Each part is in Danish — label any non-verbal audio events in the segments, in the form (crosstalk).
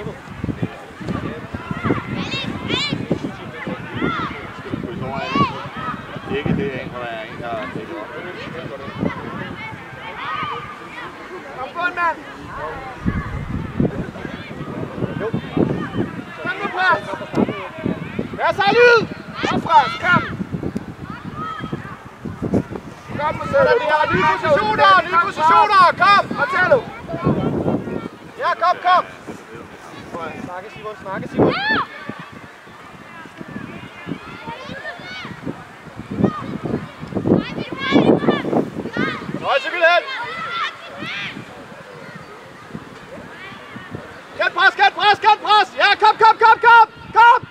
Ikke det, en, der en, op. Kom på mand! Kom nu, pres! Vær så lyd! Opfra, kom! Kom, Marcelo! Nye positioner, nye positioner! Kom, Marcelo! Ja, kom, kom! Snakke, Simon, snakke, Simon! Højse, Vilhelm! Kæld pres, kæld pres, kæld pres! Ja, kom, kom, kom, kom! Kom!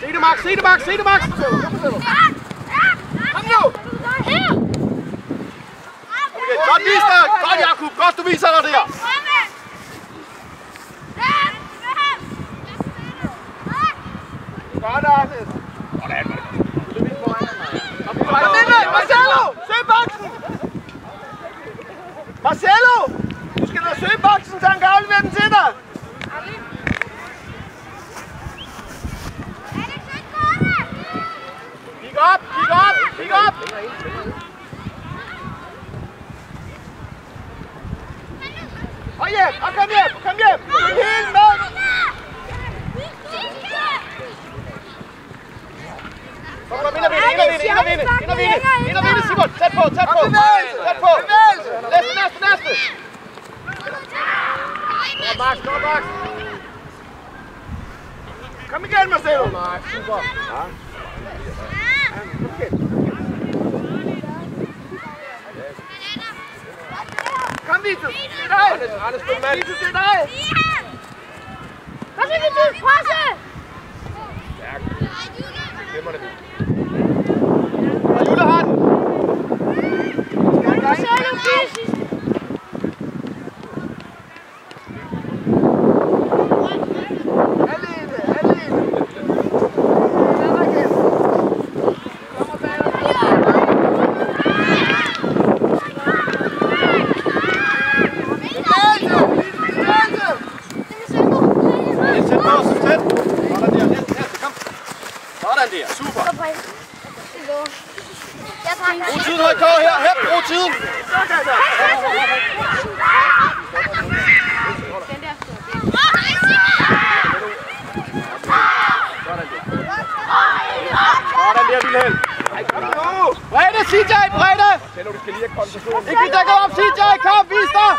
Se det, Max, se det, Max, se det, Max! Kom nu! Okay, godt vis dig! Godt, Jakub! Godt, du viser dig der! Godt, Agnes! Kom ind, mand! Marcelo! Søg boksen! Marcelo! Du skal da søge boksen, så han kan aflevere den til dig! Kig op, kig op, kig op! Og hjem, og kom hjem, kom hjem! Helt med! Kom, kom ind og vinde, ind og vinde, ind og vinde, ind og vinde, ind og vinde, Simon! Tæt på, tæt på! Tæt på! Næste, næste, næste! Kom, Max, kom, Max! Kom igen, Marcelo! Max, super! Kom, Vitus! Det er dig! Anders, spil mand! Vitus, det er dig! Kom så, Vitus! Presse! Og Jule har den! Så er du fysisk. Alene, alene! Den er igen! Kom og bag Bevægelse! Bevægelse! Tæt på, så tæt! Sådan der, næste, næste, kom! Sådan der, super! Jeg tager Brug tiden, HK, her, her, brug tiden! Sådan der, Vilhelm! Ej, kom nu! Bredde, CJ, bredde! Tæller, du skal lige have koncentration. Ikke blive dækket op, CJ, kom, vis dig!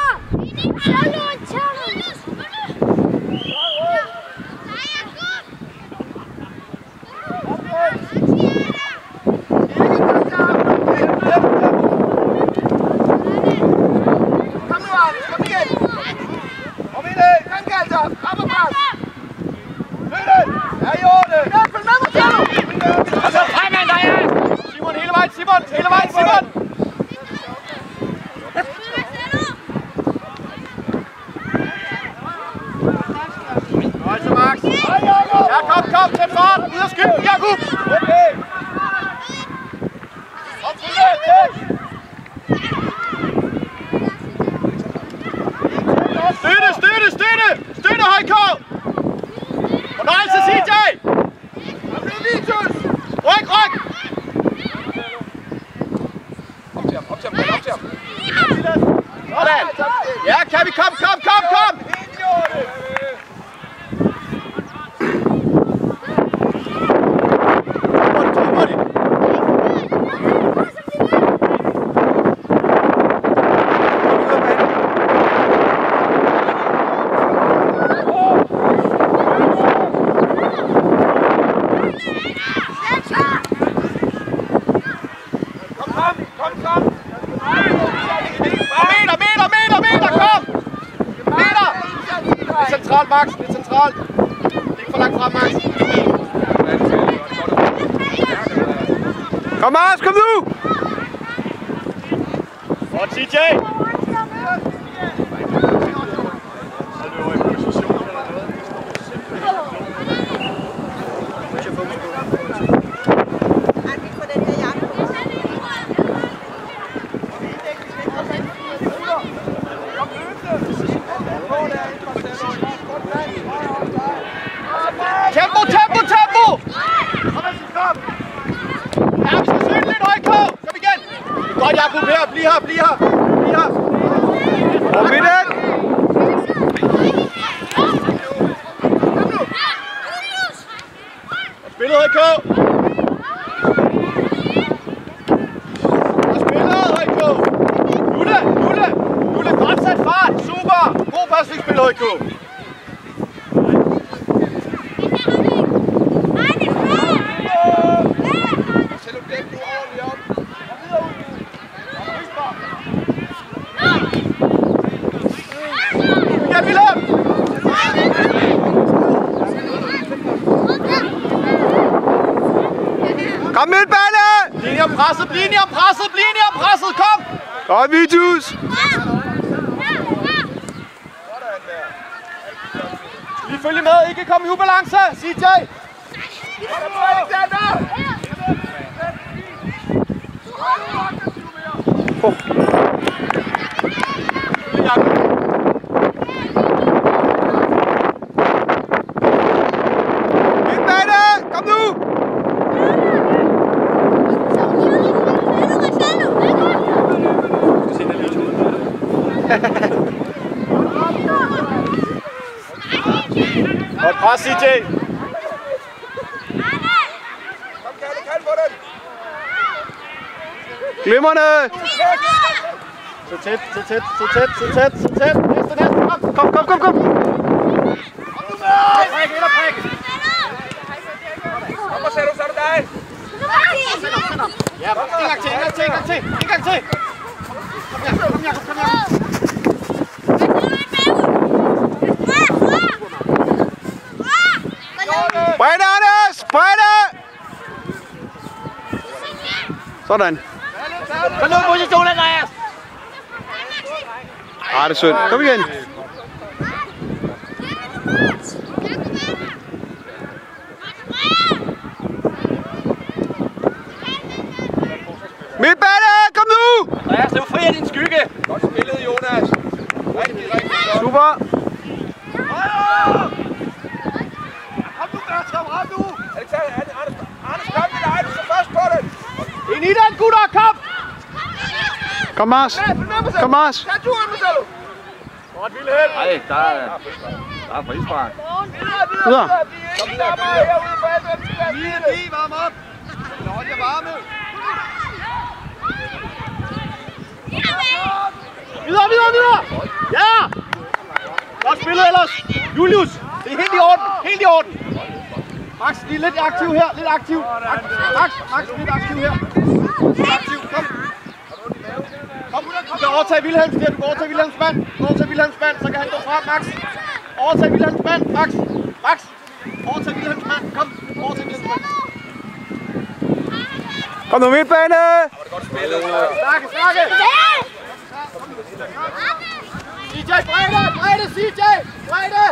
Kom nu, Anders, kom igen! Kom ind, øh, kom Galter, op og pres! Flyt Ja, i orden! Ja, følg med, Marcello! Og så fremad, der er! Simon, hele vejen, Simon, hele vejen, Simon! Højse, Max! Ja, kom, kom, tæt fart! Ud af skylden, Jakub! Okay! Kom, Trine, tæt! Støtte, støtte, støtte! Støtte, Højkov! Fornøjelse, CJ! Kom nu, Ryk, ryk! Op til ham, op til ham, op til ham. Sådan! Ja, kan vi? Kom, kom, kom, kom! Hurtigt, hurtigt. Kom, kom, kom, kom! Og meter, meter, meter, meter, kom! Meter! Det er centralt, Max, det er centralt. Ikke for langt frem, Max. Kom, Max, kom nu! Og TJ! Kom løbende! Kom der ind, Marcelo. bliv her, bliv her, bliv her. Over midten! Spillet HK! Og spillet HK! Nulle, Nulle! Nulle, fart! Super! God pasningsspil HK! Selv om dæk nu ordentligt op. Kom videre ud. Kom Østbar. Ja, Willem! Kom midtbane! Linje om presset, linje om presset, linje om presset, kom! Hej Vitus! Vi følger med, ikke kom i ubalance, CJ! Midtbane! Kom nu! Bare CJ! Glimmerne! Så tæt, så tæt, så tæt, så tæt, så tæt. Næste, næste, kom! Kom, kom, kom, kom! Prik, ind og prik! Kom og sæt du, så er det dig. Ja, en gang til, en gang til, en gang til, en gang til! Kom her, kom her, kom her! Bredde, Anders! Bredde! Sådan. Kom nu, position, Andreas! Ah, det er synd. Kom igen. Midtbane! Kom nu! Andreas, løb fri af din skygge! Godt spillet, Jonas. Rigtig, rigtig godt. Super. Kom nu, Bertram, ret nu! Alexander, Anders, Anders, kom med dig. Du skal først på den. Ind i den, gutter, kom! Kom, Mars. Kom, Mars. Tag turen, Marcelo. Godt, Vilhelm! Nej, der er, der er frispark. Videre. Kom videre, kom videre. Lige lige, varm op! Hold jer varme! Videre, videre, videre! Ja! Godt spillet ellers! Julius, det er helt i orden, helt i orden! Max, lige lidt aktiv her, lidt aktiv. Max, Max, Max lidt aktiv her. Lidt aktiv, kom. Overtage Wilhelms der, du kan overtage Wilhelms mand. Du kan overtage Wilhelms mand, så kan han gå frem, Max. Overtag Wilhelms mand, Max. Max, overtag Wilhelms mand, kom. Overtag Wilhelms mand. Kom nu, midtbane! Snakke, snakke! CJ, bredde, bredde, CJ, bredde!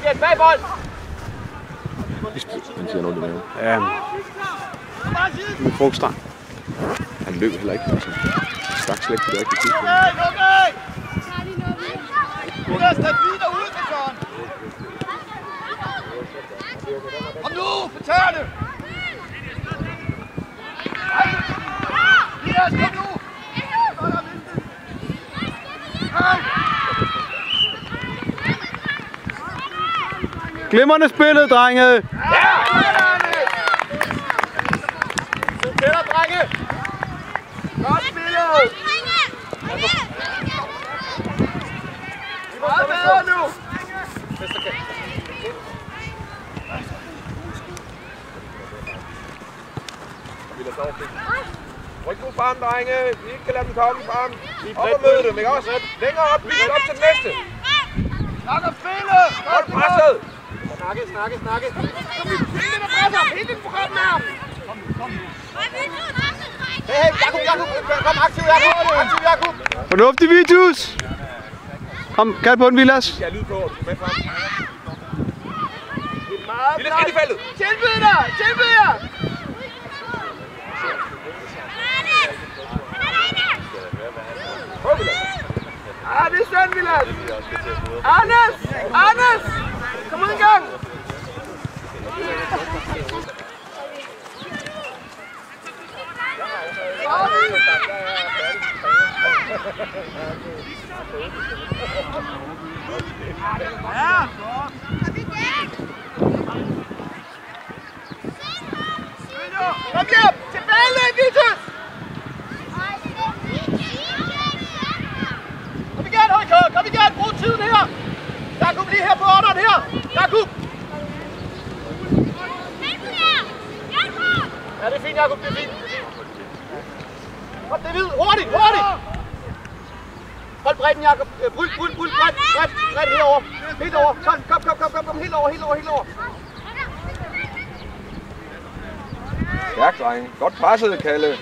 Igen, bag bold! Noget i maven. Ja, med frugtstang. Han løb heller ikke. Altså. Stak slet ikke på det rigtige tidspunkt. Kom nu, for tæerne! Elias, kom nu! Glimrende spillet, drenge! Tæller, drenge! Godt spillet! Meget bedre nu! Ryk nu frem, drenge. Vi ikke kan lade dem komme frem. Op og møde dem, ikke også? Længere op, vi skal op til den næste. Snak og spille! Godt presset. Snakke, snakke, snakke! Hele det presser! Hele det program med ham! Hey, hey, Jakob, Jakob! Kom, aktiv, Jakob! Aktiv, Jakob! Fornuftig, Vitus! Kom, kald på den, Vilas. Jeg er lyd på. Du er med frem. Lille skridt i feltet. Tilbyd dig! Tilbyd jer! den, Vilas! Anders! Anders! Kom ud i gang! Ja! Kom igen! Ja, det er fint, Jakob. Det er fint. Kom, det er hvid. Hurtigt, hurtigt! Hold bredden, Jakob. Bryl, bryl, bryl. Bredt, bredt, bredt herover. Helt over. Kom, kom, kom, kom, kom, kom. Helt over, helt over, helt over. Stærk, drenge. Godt presset, Kalle.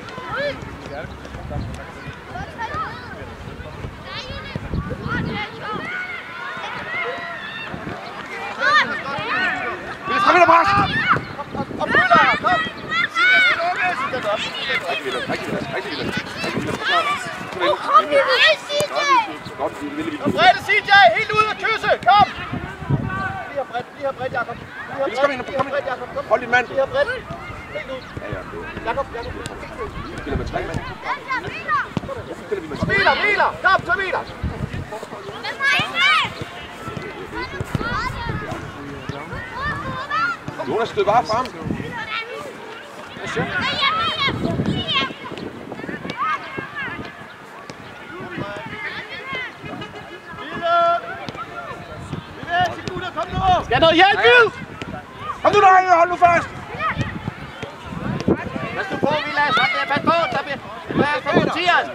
Kom ind og pres! Rækkevidder, rækkevidder, rækkevidder, rækkevidder. Nu kom vi med, CJ! Godt, vi vil CJ, helt ud og kysse, kom! Bliv her bredt, bliv her bredt, Jakob. Kom ind, kom ind. Hold din mand. Bliv her bredt. Helt ud. Ja. Jakob, Jakob. Spiller med tre mand. Spiller vi med tre. Spiller, hviler. Kom, så. Hvem har I med? Jonas, stød bare frem. Hvad siger Skal noget hjælp, Vid? Kom nu, drenge, hold nu fast. Pas nu på, Vilas. Hold der, pas på. Der bliver... Pas på Mathias.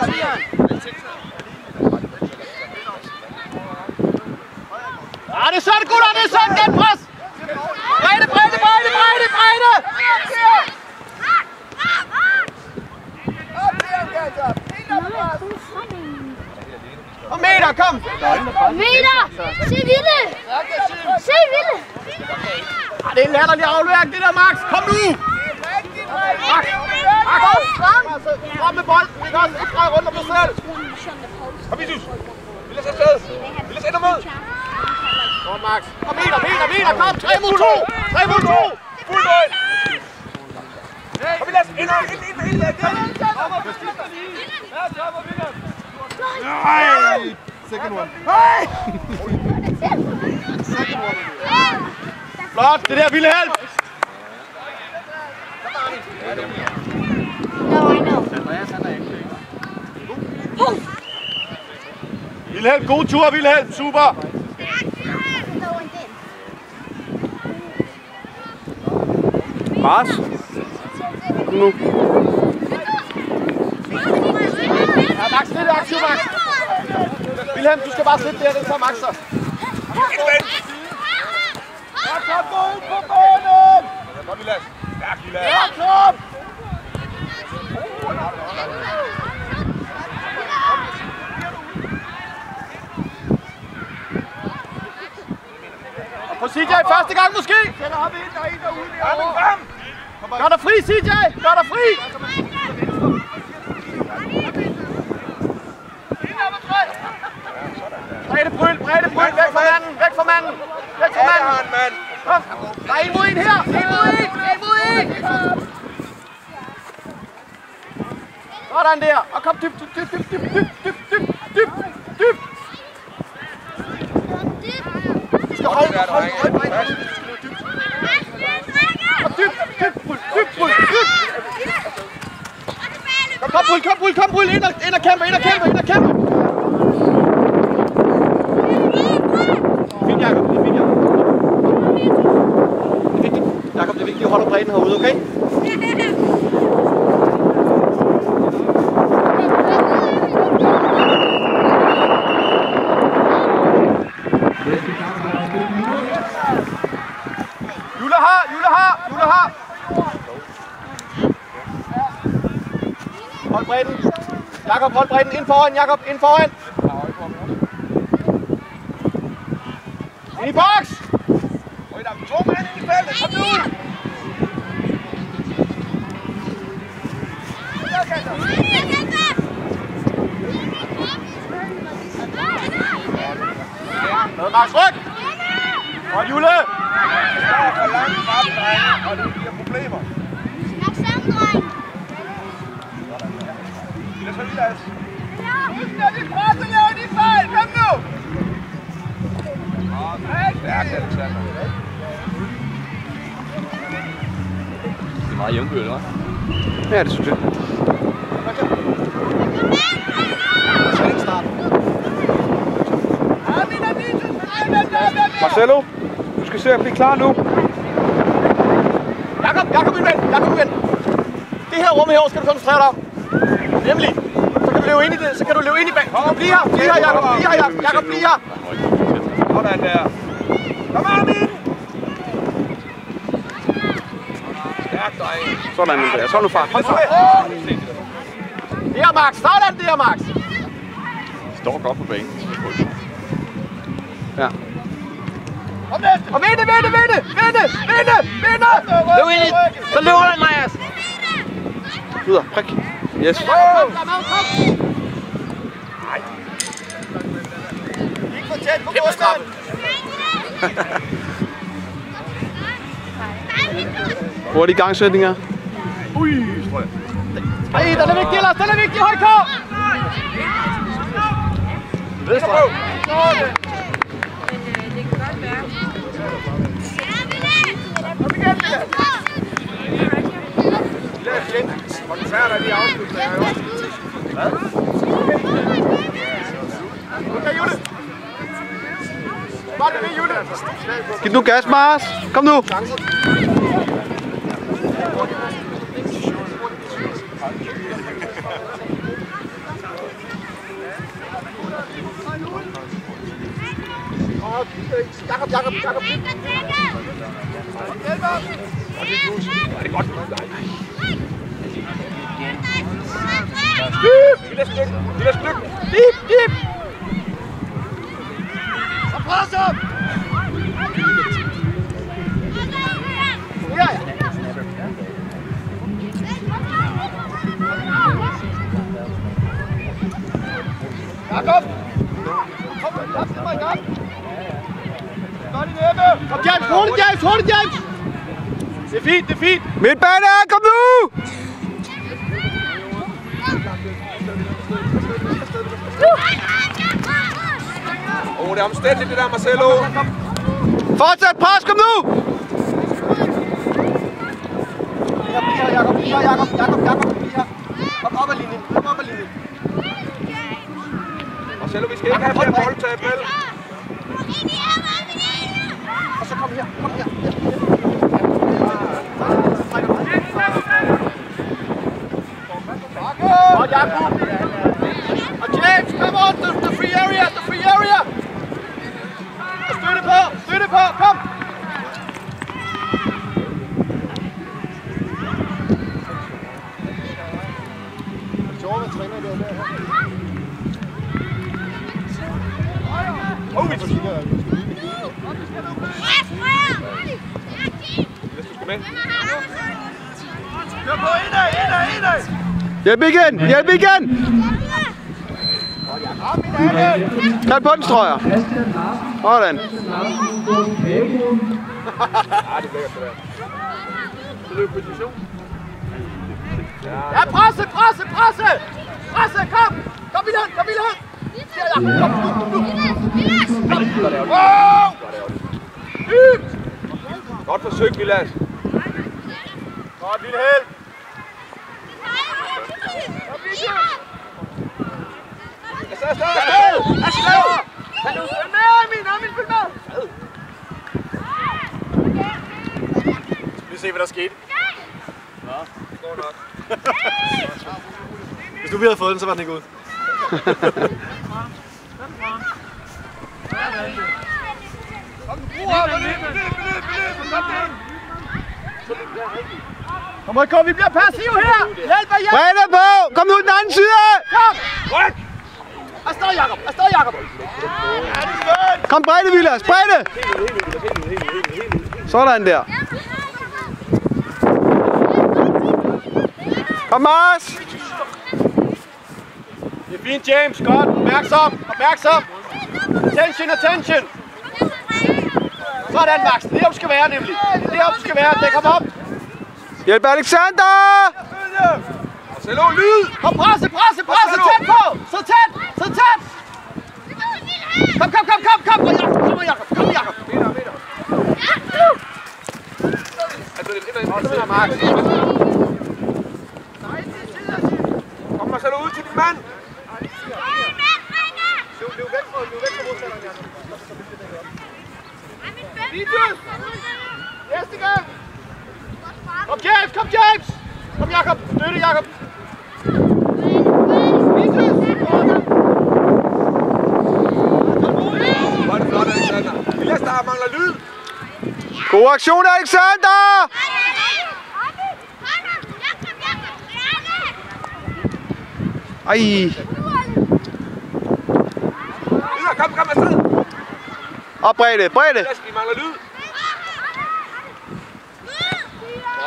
Mathias. Ja, det er sådan, gutter. Det er sådan, den pres. Bredde, bredde, bredde, bredde, bredde. Og meter, kom. Meter! Se Ville! Se Ville! Ah, det er en latterlig aflevering, det der, Max. Kom nu. Max, Max, frem. Med bolden. Kan også ikke dreje rundt om dig selv. Kom, Vitus. Vi lader os afsted. Vi lader os ind og mød. Kom, Max. Kom, meter, meter, meter. Kom, 3 mod 2. 3 mod 2. Fuld drøn. Kom, vi lader os ind ind, ind, ind, ind, ind. Nej! Second one. Flot, det der ville help. No, I know. Vilhelm, god tur, Vilhelm. Super. Pres. Nu. Max, lidt aktiv, Max. Vilhelm, du skal bare sidde der, den tager Max så. Ja, kom nu ud på banen. Kom, vi lader os. Stærk, vi lader Ja, kom. På CJ første gang måske. Sætter ham ind, der er en derude derovre. Gør dig fri, CJ. Gør dig fri. Brede bryl, brede bryl. Væk fra manden, væk fra manden. Væk fra Ja, manden. en mand. Kom. Der er en mod en her. En mod en. En mod en. Sådan der. Og kom dybt, dybt, dybt, dybt, dybt, dybt, dybt, dybt, dybt, dybt. Du skal holde, holde, holde, drenge. holde, Og dybt, dybt, bryl, dybt, bryl, dybt. Kom, bryl, kom, bryl, kom, bryl. Ind og, ind og kæmpe, ind og kæmpe, ind og kæmpe. Jacob de Vinha. Jacob de Vinha rola pra ele na rua, ok? Jule her, Jule her, Jule her! Hold bredden. Jakob, hold bredden. Ind foran, Jakob, ind foran. Ja, det synes jeg. Marcelo, du skal se at blive klar nu. Jakob, Jakob, min ven, Jakob, min ven. Det her rum her skal du koncentrere dig om. Nemlig, så kan du løbe ind i det, så kan du løbe ind i bag. Kom, bliv her, bliv her, Jakob, bliv her, Jakob, bliv her. Sådan der. Kom Armin! Stærkt, dreng. Sådan, Andreas. Hold nu fart. Hold fart. Der, Max, sådan der, Max. Står godt på banen. Ja. Og vinde, vinde, vinde, vinde, vinde, vinde. Løb ind i. Så løber den, Majas. Videre. Prik. Yes. Kom, kom, kom, kom. Ikke for tæt på modstanden. (laughs) Hurtige gangsætninger. Ej, den er vigtig, Lars, den er vigtig, høj. Kom på. Lad os igen. Koncerter lige afslutninger. Okay, Jule. Bare det ved, Jule. Giv nu gas, Mars. Kom nu. Jakob, Jakob, Jakob. Hjælp op. Lille stykke. Lille stykke. Dip, dip. Så pres op. Ja, ja. Jakob. Kom, kom, mig i gang. Godt. Kom, James, hurtigt, James, hurtigt, James. Det er fint, det er fint. Midtbane, kom nu! Åh, oh, det er omstændigt, det der, Marcelo. Fortsæt pres, kom nu! Jakob, Jakob, Jakob, Jakob, Jakob, Jakob, bliv her. Kom op ad linjen, kom op ad linjen. Marcelo, vi skal ikke have flere boldtab, vel? Og så kom her, kom her. Godt, Jakob. Og James, come on, the, the free area, the free area. Og støtte på, støtte på, kom. Hvis du skal med. Kør på, indad, indad, indad. Hjælp igen! Hjælp igen! Kald på den, tror jeg. Sådan. Ja, det er det der. Så løb position. Ja, presse, presse, presse. Presse, kom. Kom, Vilhelm, kom, Vilhelm. Ja, kom, kom. Wow! Dybt. Godt forsøg, Vilas. Godt, lille held. afsted, Afsted, afsted! afsted. Hallo, følg med, Armin, Armin, følg med. Vi se, hvad der skete. Går nok. Hvis du vi havde fået den, så var den ikke ud. Kom, kom, kom, vi bliver passive her! Hjælp mig, hjælp! Brede på! Kom nu den anden side! Kom! Ryk! Afsted, Jacob! Afsted, Jacob! Ja, det er skønt! Kom, Brede, Vilas! Brede! Sådan der. Kom, Mars! Det er fint, James. Godt. Opmærksom. Opmærksom. Attention, attention. Sådan, Max. Det er der, du skal være, nemlig. Det er der, du skal være. Dæk ham op. Hjælp Alexander! Marcelo, lyd! Kom, presse, presse, presse, tæt på! Så tæt, så tæt! Kom, kom, kom, kom, kom, kom, Jakob, kom, Jakob, kom, Jakob. Meter, meter. Kom, Marcelo, ud til din mand. Løb væk fra, løb væk fra modstanderen, Jakob. Næste gang! Kom, James, kom, James! Kom, Jakob, støtte, Jakob. Er der mangler lyd. God aktion, Alexander! Ej, kom, kom afsted. og bredde, bredde. Vi mangler lyd.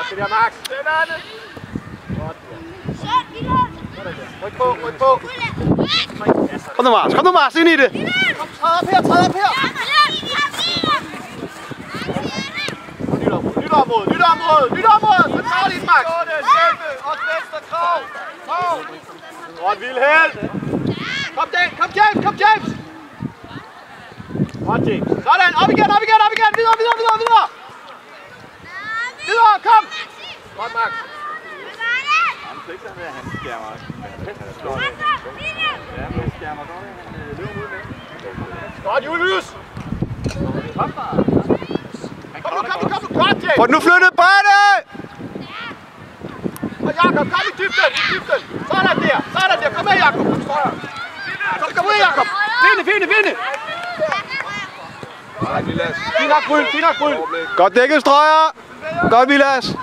Godt, det der, Max. Den er det. Ryk på, ryk på. Kom nu, Mars, kom nu, Mars, ind i det. Træd op her, træd op her. Nyt område, nyt område, nyt område, nyt område. Så tager de Max. Og venstre krav. Krav. Godt, Vilhelm. Kom, Dan, kom, James, kom, James. Godt, James. Sådan, op igen, op igen, op igen. Videre, videre, videre, videre. Videre, kom. Godt, Max. Han fikser med, han skærmer. Ja, men skærmer godt. Han løber ud med. Godt, Julius. Kom, nu, kom nu, kom nu. Godt, James. Få nu flyttet bredde! Og Jakob, kom i dybden, i dybden. Sådan der, sådan der. Kom med, Jakob. Så kom ud, Jakob. Vinde, vinde, vinde. Fint nok, Bryl, fint nok, Bryl. Godt dækket, strøger. Godt, Vilas. Det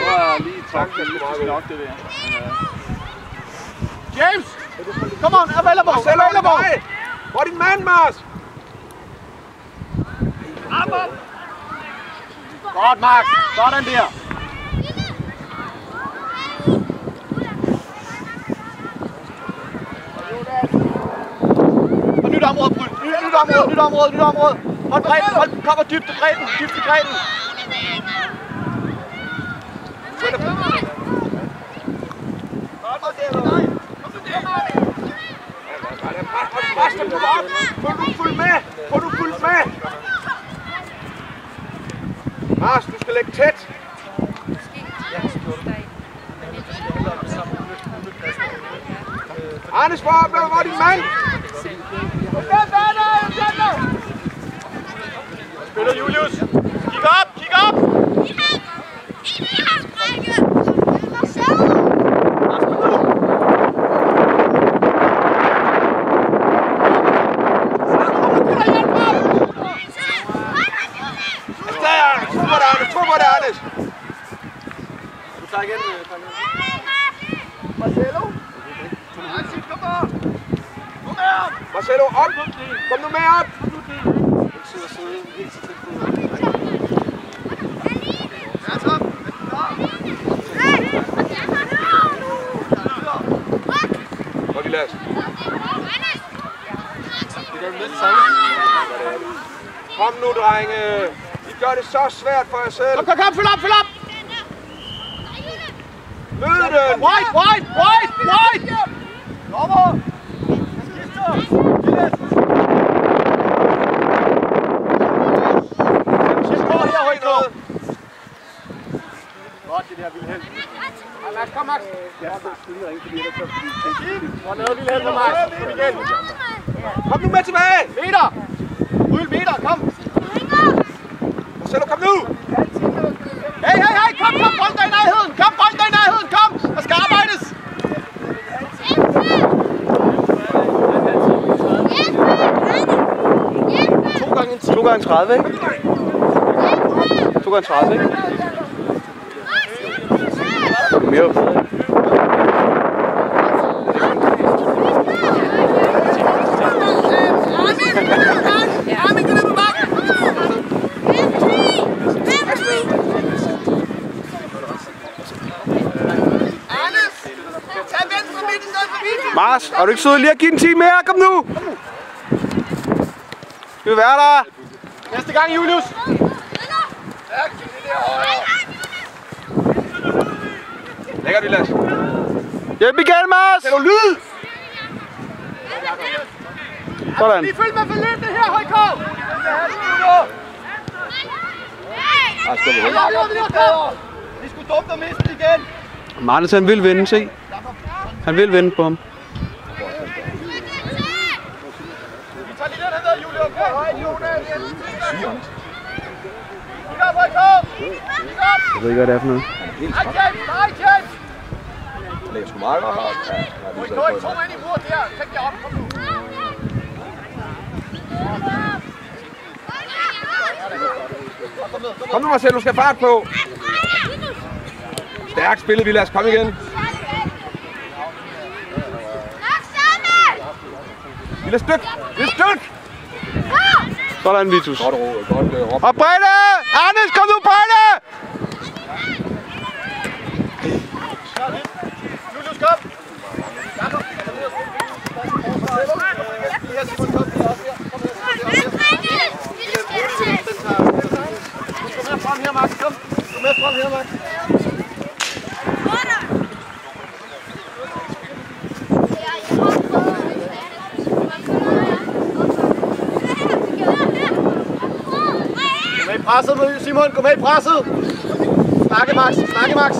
var lige er nok det der. James. Come on, available, available. Hvor er din mand, Mars? Godt, Max. Sådan der. Og nyt område, Bryl. Nyt, nyt område, nyt område, nyt område. Hold bredden, hold, kom og dybt i bredden, dybt i bredden. Fuld med. Få du fuld med. Mars, du skal lægge tæt. Arnes, hvor, hvor, hvor er din mand? Spiller Julius. Kig op, kig op. Der, tro på det, Arnes. Tro på det, Arnes. Du tager igen, Marcelo. Marcin, kom op. Kom her. Marcelo, op. Kom nu med op. Ja, top. Godt, Elias. Kom nu, drenge. I gør det så svært for jer selv. Kom, kom, kom, følg op, følg op. Mød den. Wide, wide, wide, wide. Dommer. Godt, det der, Vilhelm. Max, kom, Max. Godt lavet, Vilhelm og Max. Kom igen. Kom nu med tilbage. Meter. Ryl meter, kom. Marcelo, kom nu. Hey, hey, hey, kom, kom, bold dig i nærheden. Kom, bold dig i nærheden, kom. Der skal arbejdes. To gange en 10. To gange 30, ikke? To gange 30, ikke? Mere. Mars, er du ikke sød lige at give den 10 mere? Kom nu! Vi vil være der. Næste gang, Julius. Læg Lækkert, Vilas. Hjælp igen, Mads! Sæt noget lyd! Sådan. Lige følg med forløbet her, HK! Ej, skal vi vi er! Det er sgu dumt at miste det igen! Marnes, han vil vinde, se. Han vil vinde på ham. Vi! Jeg ved ikke, hvad det er for noget. Hej, James! Hej, James! Det ligger sgu meget godt her. Ja, ja, Du vi er ikke to ind i muret der. Tæk jer op. Kom nu. Kom nu, Marcel, du skal fart på. Stærkt spillet, Vilas. Kom igen. Lille styk. Lille styk. Sådan, Vitus. Godt ro, godt øh, råb. Og Brede! Anders, kom nu, Brede! Julius, kom. Jakob. Her, Simon, kom. Det er også her. Kom her. Kom med frem her, Max. Kom. Kom med frem her, Max. Gå med i presset, Simon. Gå med i presset. Snakke, Max. Snakke, Max.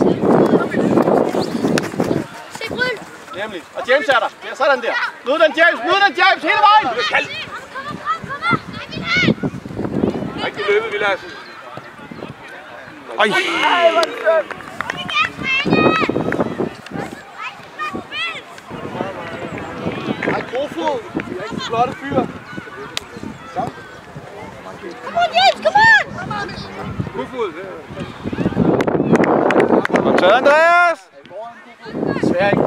Nemlig. Og James er der. Ja, sådan der. Nyd den, James. Nyd den, James. Hele vejen. Rigtig løbet, Vilas. Ej, Ej, hvor er det skønt. Ej, Kofod. Flotte fyr. Kufud. godt taget, Andreas! Desværre ikke.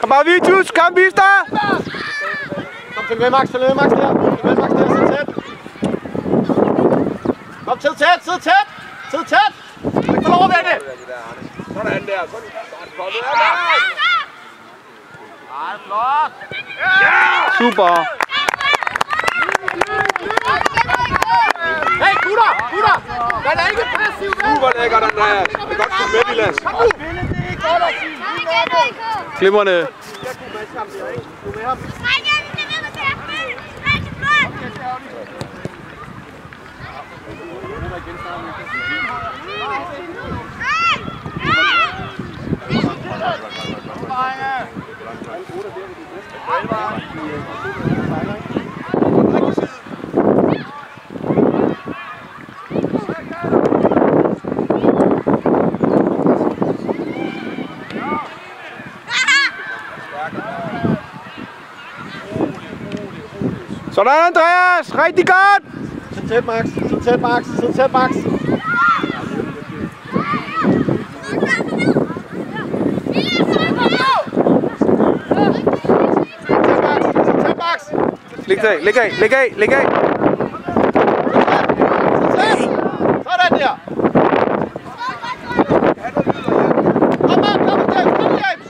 Kom bare, Vitus! Kom, vis dig! Kom, følg med, Max. Følg med, Max, der. Følg med, Max, der. Sid tæt. Kom, sid tæt. Sid tæt. Sid tæt. Du kan få lov at vende. Sådan der. Sådan. Ja, Ej, flot. Super! Hey, gutter. Gutter. Man er ikke passiv, vel? Super lækkert, Andreas. Det er godt fuldt med, Vilas. Kom nu. Er. Glimrende. Der, ikke? Du er med ham. Sådan, Andreas! Rigtig godt! Sid Sid tæt, Max. Sid tæt, Max. Sid tæt, Max. Læg af, læg af, læg af, læg af! Sid tæt. Sådan der. Kom, Max. Kom, James. Kom, James.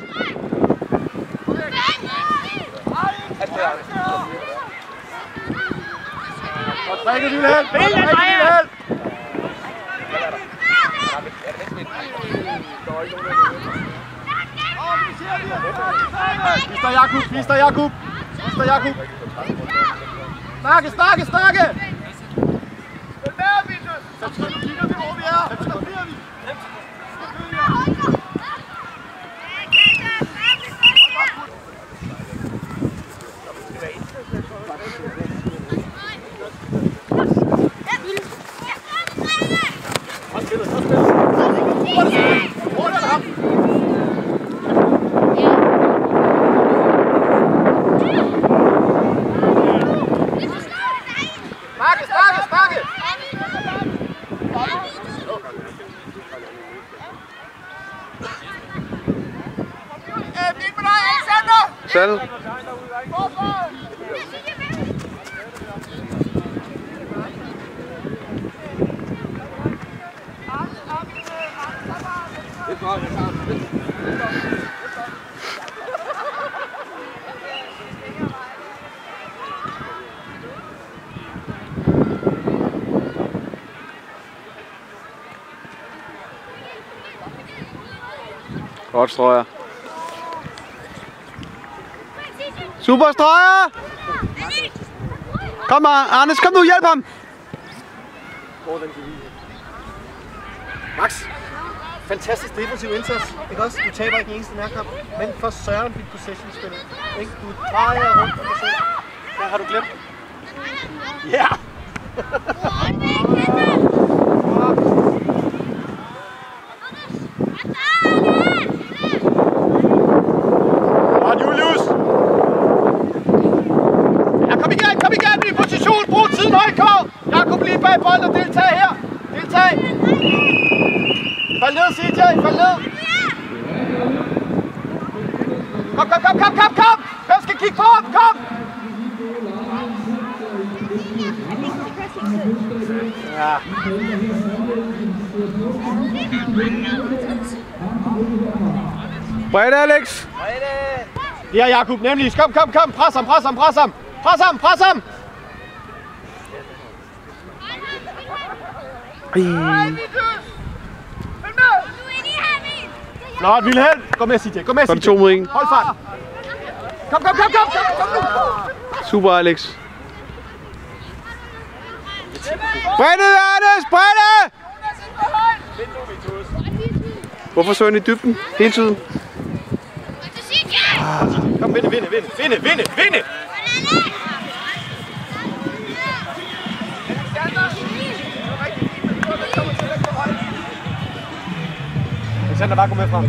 Godt trækket, Vilhelm. Godt trækket, Vilhelm. Mister Jakub, Mister Jakub. Mister Jakub. Snakke, snakke, snakke. Følg med, Vitus. Så kigger vi, hvor vi er. Så bliver vi. Godt spillet, godt spillet. Hurtigt ham. Snakke, snakke, snakke. Øh, bliv med dig, Alexander. Selv. Hvorfor? Det. Jeg tager den. Godt, Strøjer. Super, Strøjer! Kom, Anders, kom nu, hjælp ham! Max, fantastisk defensiv indsats. Ikke også? Du taber ikke en eneste nærkamp. Men for søren dit possession-spil. Ikke? Du drejer rundt om dig selv. Hvad har du glemt? Ja! Godt, (laughs) Julius! Ja, kom igen, kom igen! Ny position! Brug tiden, Højgaard! Jakob lige bag bolden og deltag her! Deltag! Fald ned, CJ! Fald ned! Kom, kom, kom, kom, kom, kom! Hvem skal kigge på ham? Kom! Ja. Bredt, Alex! Ja, Jakob, nemlig. Kom, kom, kom. Pres ham, pres ham, pres ham. Pres ham, pres ham. Flot, Vilhelm. Kom med, CJ. Kom med, Så er det CJ. to mod en. Hold fart. Kom, kom, kom, kom, kom, kom nu. Super, Alex. Brede, Anders! Brede! Hvorfor så han i dybden hele tiden? Kom, vinde, vinde, vinde, vinde, vinde, vinde. Alexander, bare gå med frem.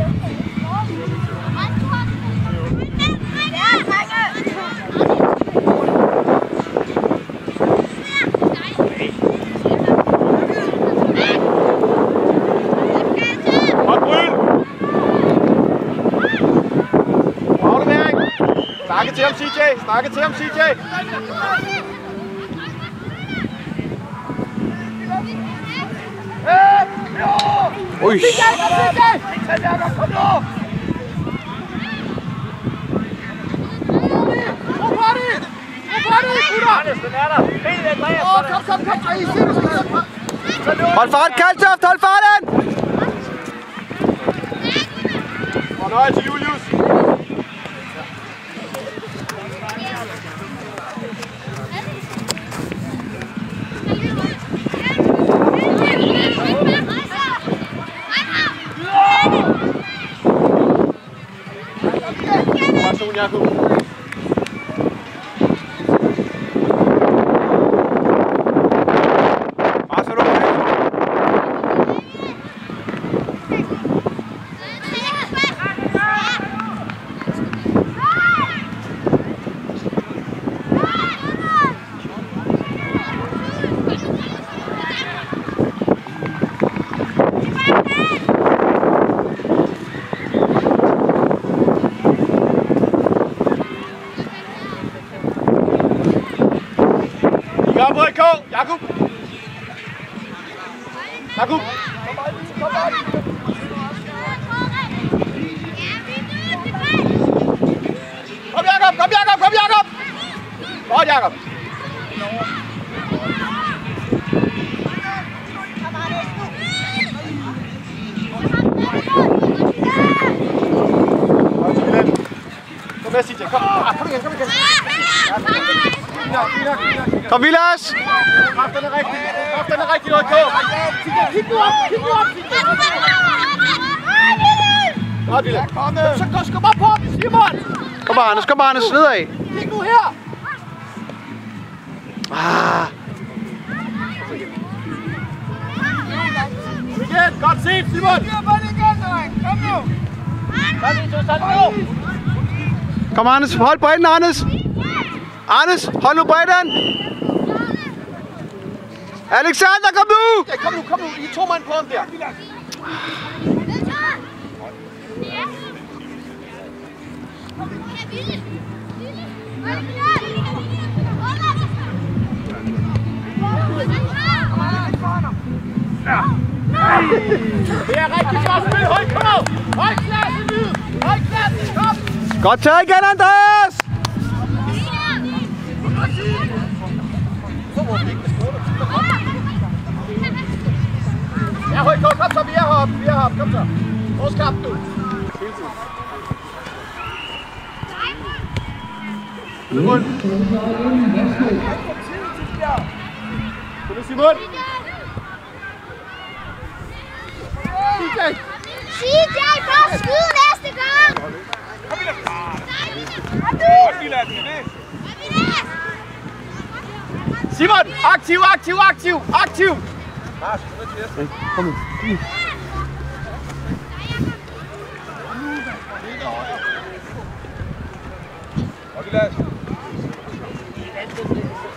Godt, Bryn. Aflevering. Snakke til ham, CJ. Snakke til ham, CJ. Ui, nu! Andreas. Åh, kom, hjælpe. hold fart, Kaltoft, hold farten! Fornøjelse, Julius. Yahoo! Kom på K. Jakob. Jakob. Kom, Jakob. Kom, Jakob. Kom, Jakob. Godt, Jakob. Godt, Wilhelm. Kom med, CJ. Kom. Ah, kom igen, kom igen. Ah, Kom, Vilas! Kræfterne er rigtigt. Kræfterne er rigtigt, OK. Kig nu op. Kig nu op. Godt. Kom, så skub op på den, Simon. Kom bare, Anders, kom bare, Anders, nedad. Kig nu her. Ah. Godt set, Simon. Kom nu. Kom Anders, hold bredden, Anders! Anders, hold nu bredden! Alexander, kom nu! Ja, kom nu, kom nu. I to mand på ham der. Det er rigtig godt spil. Hold, kom. Hold klasse, Lyd. Hold klasse, kom. Godt taget igen, Andreas! Ja, høj, kom, kom så. Vi er heroppe. Vi er heroppe. Kom så. Vores kamp nu. Kom nu, Simon. CJ, bare skyd næste gang! Godt, Vilas, det er det. Simon, aktiv, aktiv, aktiv, aktiv. Lars, kom ned til os. Godt, Vilas.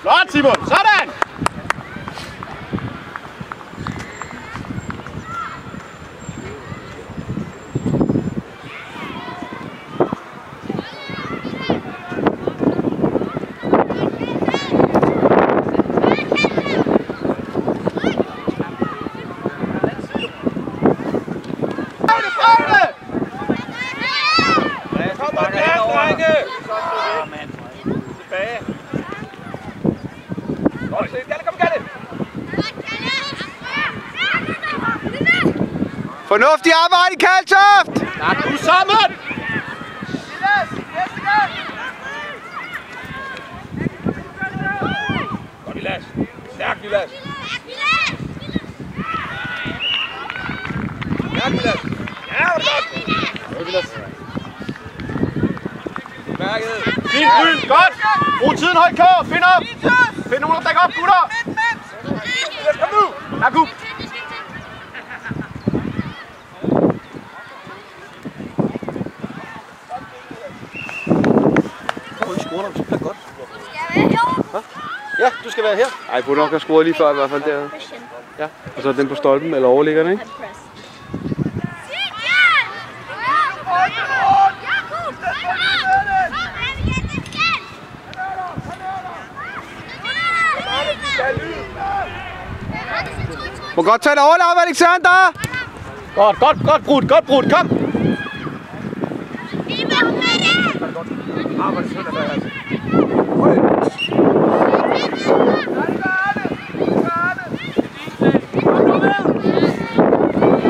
Flot, Simon. Sådan. Prøv det, prøv det. Kom på plads, drenge. Tilbage. Godt, se. Galle, kom, Galle. Fornuftig arbejde, Kaltoft! Ja, nu sammen. Godt, Vilas. Stærk, Vilas. Stærk, Vilas. Ja, hvor er det godt. Mærket. Fint. Godt. Brug tiden, højt kår. Find op. Find nogen, der dækker op, gutter. Vilas, kom nu. Jakub. Ja, du skal være her. Ej, nok have scoret lige før i hvert fald der. Ja, og så den på stolpen eller overliggeren, ikke? Må godt tage et overlap, Alexander! Godt, godt, godt brudt, godt brudt. Kom. Ah, hvor er det synd, at der er altså.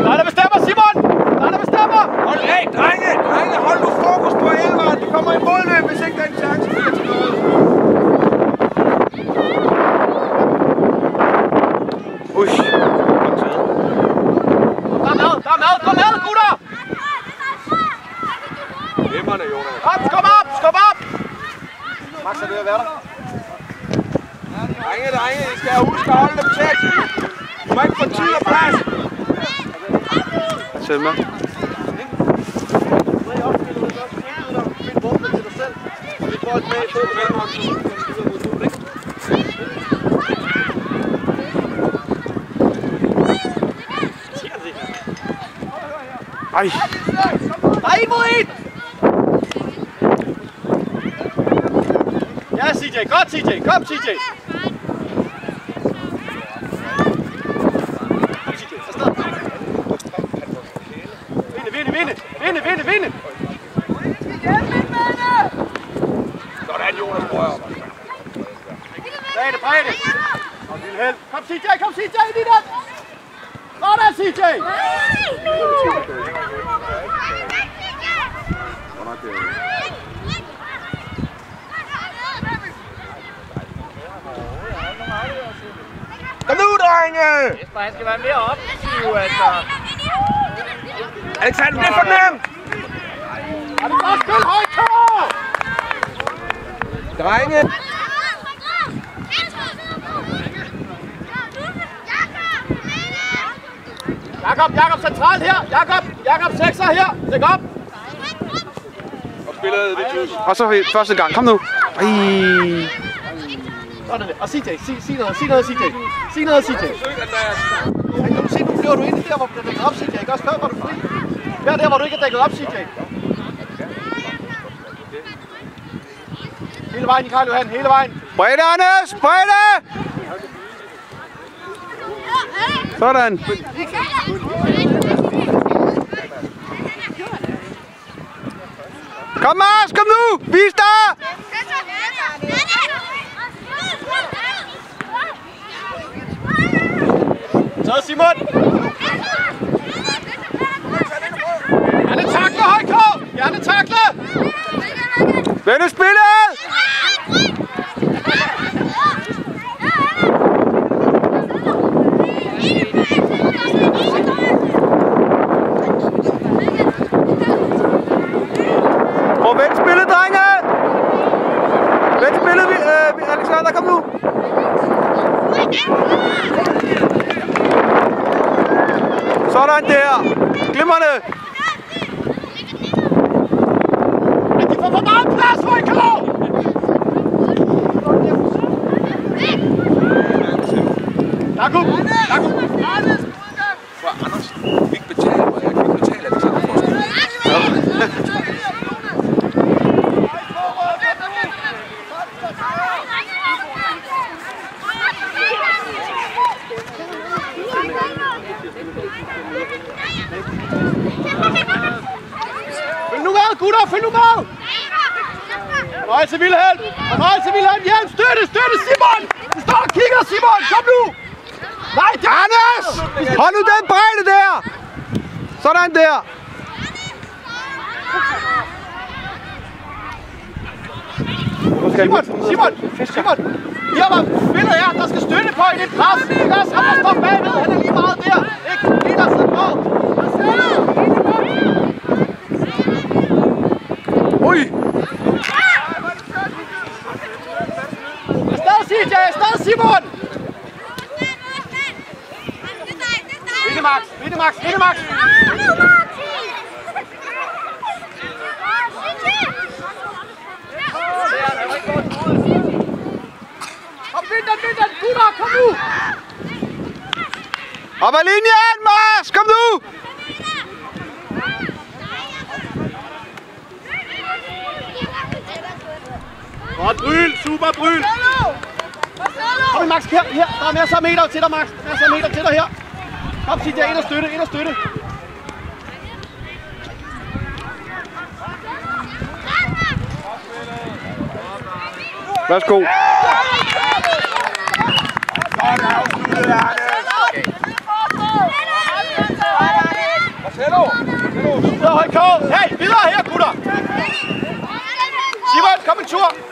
Der er der bestemmer, Simon. Der er der bestemmer. Hold af, drenge! Drenge, hold nu fokus på elveren. Du kommer i målløb, hvis ikke den chance bliver til noget. Ush. Der er mad, der er mad. Kom med, gutter. Hjemmerne, Jonas. Kom, skub op, skub op. Max er ved at være der. Drenge, drenge, I skal huske at holde dem tæt. Du må ikke få tid og plads. Selma. Ej, Nej, en mod en. Ja, CJ. Godt, CJ. Kom, CJ. Kom, CJ. Afsted. Vinde, vinde, vinde. Vinde, vinde, vinde. Sådan, Jonas, prøv at Bredde, bredde. Kom, Vilhelm. Kom, CJ. Kom, CJ. Ind i den. CJ. Kom nu, drenge! Han skal være mere offensiv, altså. Alexander, det er for nemt! Er det godt spil, højt? Drenge! Jakob, Jakob centralt her. Jakob, Jakob sekser her. Læg op. Og spillede det tysk. og så første gang. Kom nu. Ej. Sådan der. Og CJ, sig, sig noget, sig noget, CJ. Sig noget, CJ. Kan du se, nu flyver du ind i der, hvor du er dækket op, CJ. Ikke også før, hvor du fri. Her der, hvor du ikke er dækket op, CJ. Hele vejen, Karl Johan, hele vejen. Bredde, Anders! Sådan. Kom Mars, kom nu! Vis dig! Så Simon! Hjernetakle, Gerne Hjernetakle! Vende spillet! Sådan der! Glimrende! De får for meget plads, hvor I kan! Jakob! Jakob! Ikke betale, og jeg kan ikke betale Alexander for at Følg nu med, gutter! Følg nu med! Fornøjelse, Vilhelm! Fornøjelse, Vilhelm! Hjem! Støtte! Støtte, Simon! Du står og kigger, Simon! Kom nu! Nej, det er Anders! Hold nu den bredde der! Sådan der! Simon! Simon! Simon! Her var spillet her, der skal støtte på i det pres. Os ham, der står bagved. Han er lige meget der. Ikke? Lige der sidder på. Ui! Afsted, CJ! Afsted, Simon! Vinde, Max! Vinde, Max! Vinde, Max! Kom, vind den! Gutter, kom nu! Op ad linjen, Mars! Kom nu! Godt, Bryl! Super, Bryl! Kom, Max, her, her. Der er masser af meter til dig, Max. Masser af meter til dig her. CJ, ind og støtte, ind og støtte. Værsgo. Videre, høj kår. Hey, videre her, gutter. Simon, kom en tur.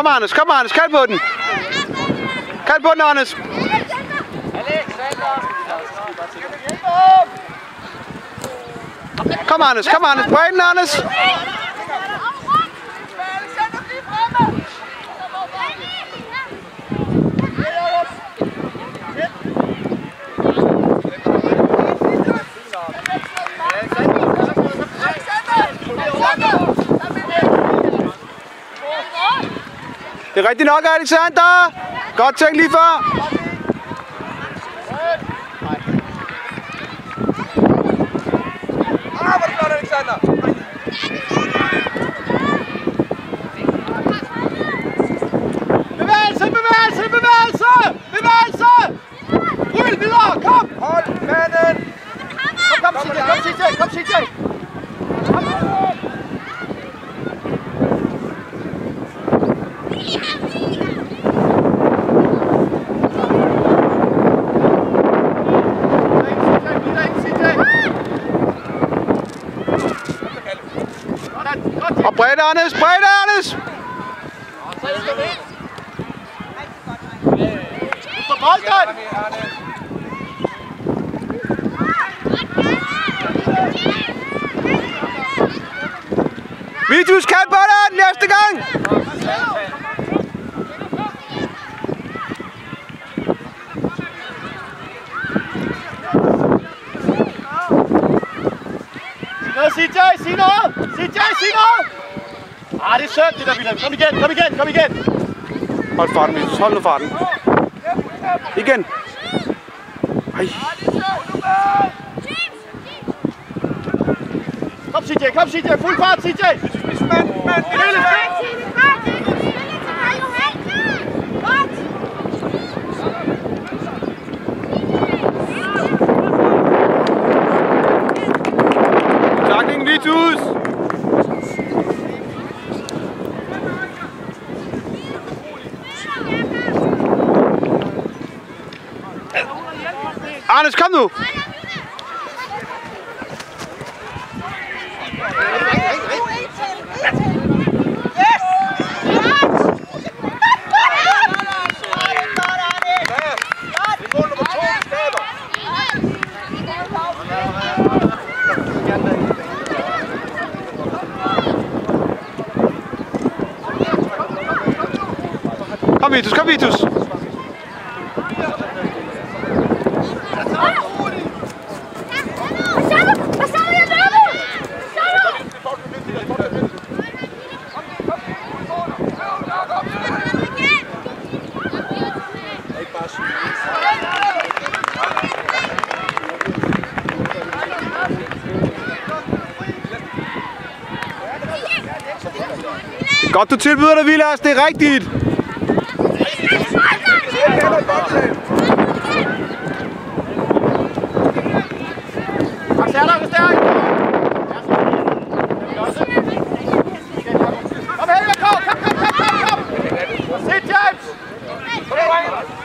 Kom, Anders, kom, Anders, kald på den. Kald på den, Anders. Kom, Anders, kom, Anders. Bredden, Anders. Det er rigtigt nok, Alexander. Godt tænkt lige før. Ah, hvor er det flot, Alexander! Bevægelse, bevægelse, bevægelse! Bevægelse! Bryl videre, kom! Hold manden! Kom, kom, CJ, kom, CJ, kom, CJ! Og bredt, Anders. Bredt, Anders. På bolden! Vitus, kald på den næste gang. sig noget! CJ, sig noget! Ah, det er sødt, det der, Wilhelm. Kom igen, kom igen, kom igen! Hold farten, Vitus. Hold nu farten. Igen. Ej. Kom, CJ, kom, CJ, fuld fart, CJ! Mand, mand, Lille! Takling, Vitus. Anders, kom nu. det er mål nummer to, vi skaber. Kom, Vitus, kom, Vitus. Godt, du tilbyder dig, Vilas. Det er rigtigt. Kom stærkere, kom stærkere! Kom Helge, kom, kom, kom, kom, kom, kom! Sit, James! Kom nu, drenge!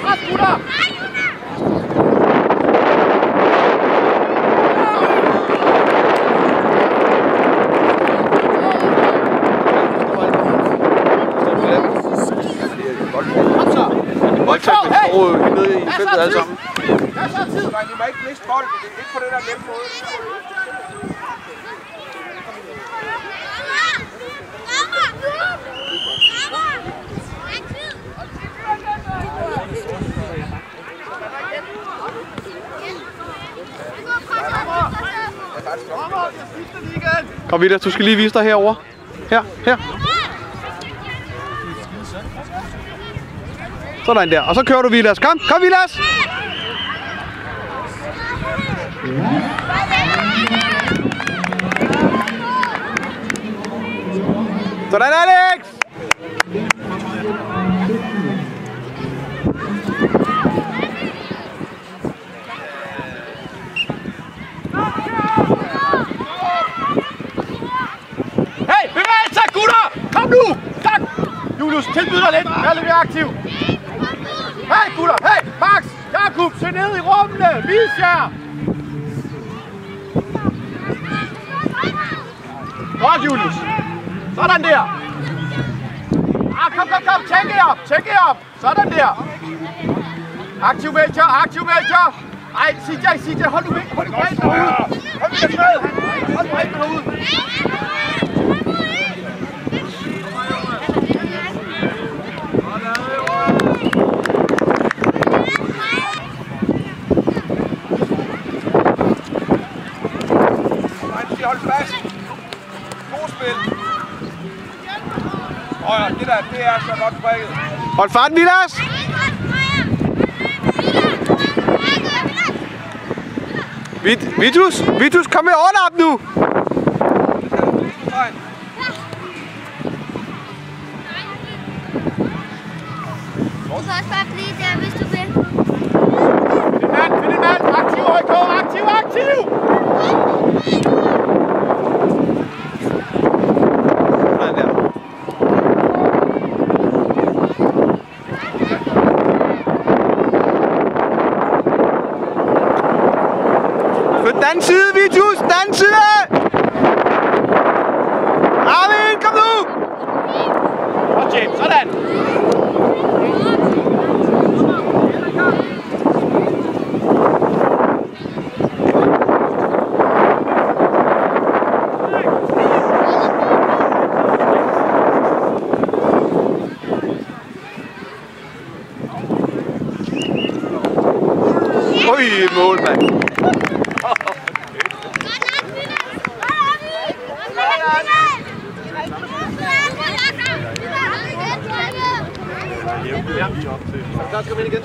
Pres, gutter! Kom så! Voldtægt, men Hey! står øh, nede i Masser feltet af alle tid. sammen. Masser af tid! Drenge, I må ikke miste bolden. Det er ikke på det der nemme måde. Kom, videre, du skal lige vise dig herover. Her, her. Sådan der. Og så kører du, Vilas. Kom, kom, Vilas! Sådan, er det bevægelser, gutter! Kom nu! Tak! Julius, tilbyd bliver aktiv. Hey, gutter! Hey, Max! Jakob, se ned i rummene! Vis jer! Godt, Julius. Sådan der. Ah, kom, kom, kom. Tjek jer op. Tjek jer op. Sådan der. Aktiv major, aktiv major. Ej, CJ, CJ, hold nu væk. Hold nu væk derude. Hold nu med. Hold bredden derude. Nej, du skal holde fast. God spil. Åh ja, det er så godt prikket. Hold farten, Vilas! Vit, Vitus, Vitus, kom med overlap nu! Du kan også bare blive der, hvis du vil. Find en mand, find en mand. Aktiv, HK. Aktiv, aktiv. Sådan der. På den anden side, Vitus! Den anden side! Armin, kom nu! Og James, sådan. Øj, mål, mand. Der skal vi ind igen.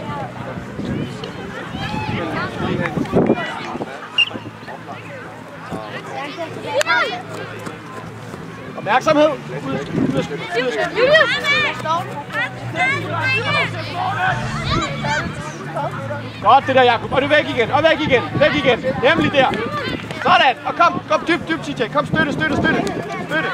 Opmærksomhed. Godt det der, Jakob. Og du væk igen. Og væk igen. Væk igen. Nemlig der. Sådan. Og kom, kom dybt, dybt, TJ. Kom, støtte, støtte, støtte. Støtte.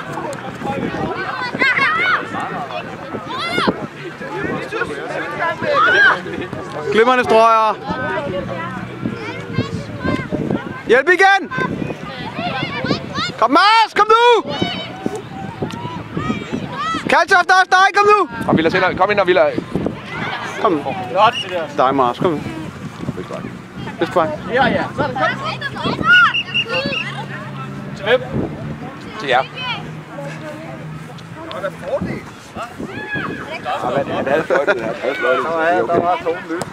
Glimmerne strøger. Hjælp igen! Kom Mars, kom nu! Kaltoft, der er dig, kom nu! Kom, Villa, senere. Kom ind og Villa. Kom nu. Godt det der. Dig, Mars, kom nu. Vist vej. Ja, ja. Sådan, kom. Til hvem? Til jer. Han havde fløjtet det her. Han havde det. Ja, der var tonen løs.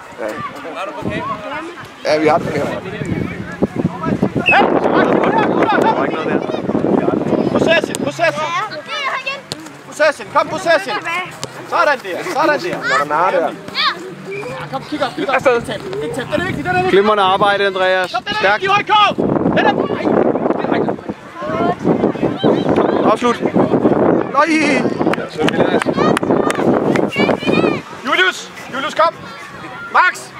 Ja, vi har det her. Der var ikke noget der. Possession, possession. Possession, kom possession. Sådan der, sådan der. Narer der. Kom, kig op, kig op. Afsted. Den er vigtig, den er vigtig. Glimrende arbejde, Andreas. Den er Stærkt. vigtig, HK. Den er... Afslut. Nej! Julius, Julius, kom. Max,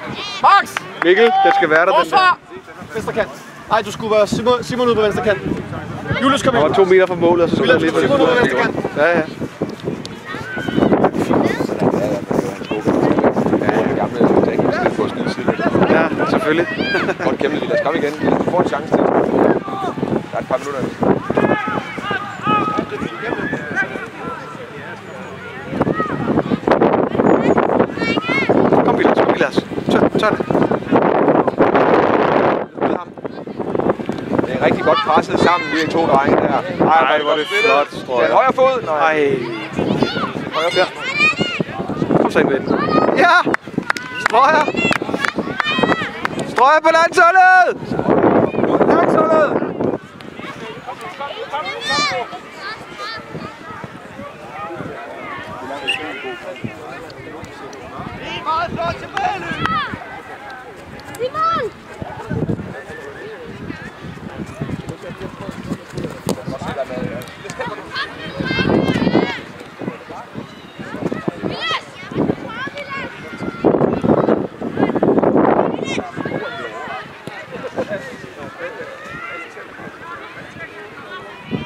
Max. Mikkel, det skal være der, den der. Forsvar. Venstre kant. Nej, du skulle være Simon, Simon ude på venstre kant. Julius, kom ind. var to meter fra målet, og så skulle der lige Simon ude på venstre kant. Ja, ja. Gamle, der ikke kan få skide side. Ja, selvfølgelig. (laughs) Godt kæmpet, Villa. Kom igen. Du får en chance til. Der er et par minutter. Kom, Vilas, kom, Vilas. Sådan. Ud ham. Det er rigtig godt presset sammen, de to drenge der. Ej, hvor er det flot, tror jeg. Ja, højre fod. Nej, Ej. højre fod. Kom så ind med den. Ja! Strøger! Strøger på! Landsholdet! Simon!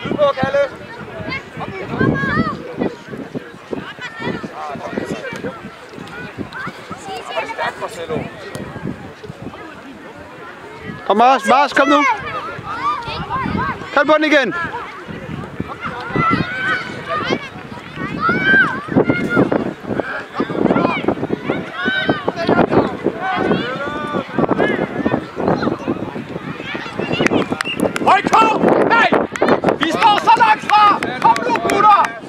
Lyd på, Kalle. Stærkt Marcelo. Kom, Mars, Mars, kom nu! Kald på den igen! HK! Nej! Vi står så langt fra! Kom nu, gutter!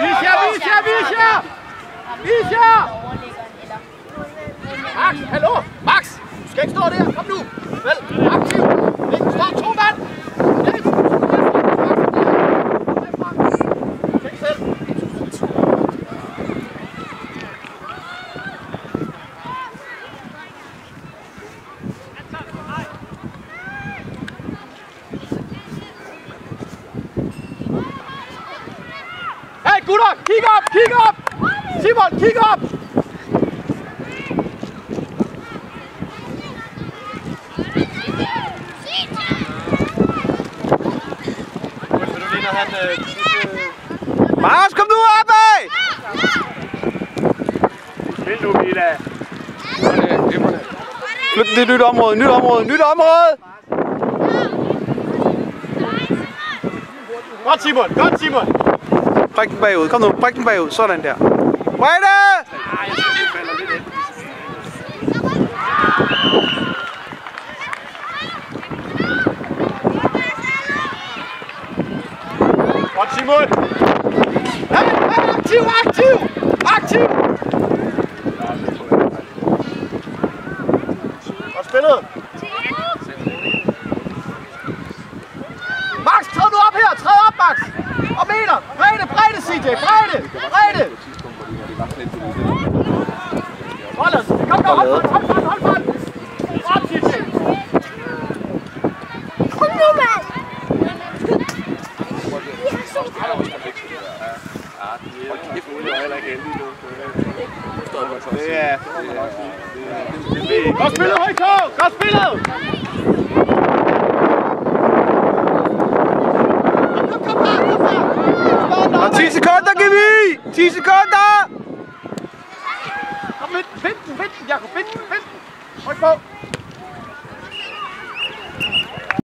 Visja, Visja, Visja! Visja! Max, hallo? Max, du skal ikke stå der. Kom nu. Vel, aktiv. Ikke stå to mand. Tænk selv. Hey gutter, kig op, kig op! Simon, kig op! Mars, kom nu opad! Spil nu, Villa. Flyt det nyt område, nyt område, nyt område! Godt Simon, godt Simon. Bræk den bagud. Kom nu, bræk den bagud. Sådan der. Brede! Godt, Simon! Hey, hey, aktiv, aktiv!